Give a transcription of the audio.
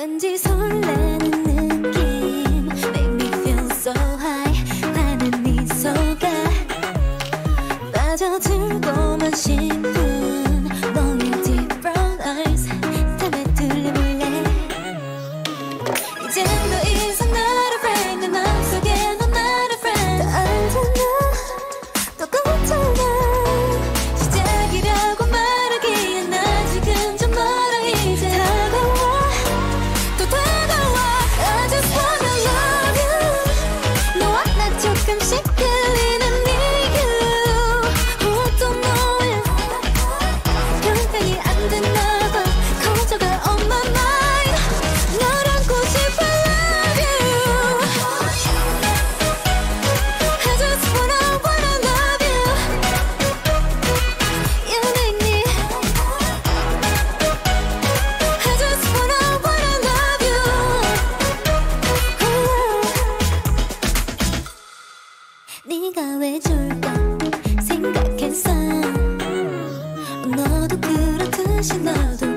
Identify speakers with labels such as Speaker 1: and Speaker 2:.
Speaker 1: 왠지 설레는 느낌. Make me feel so high. 환한 미소가 빠져들고만 싶은 너의 deep brown eyes. 탐에 들려볼래? 이젠 더 네가 왜 좋을까 생각했어 너도 그렇듯이 나도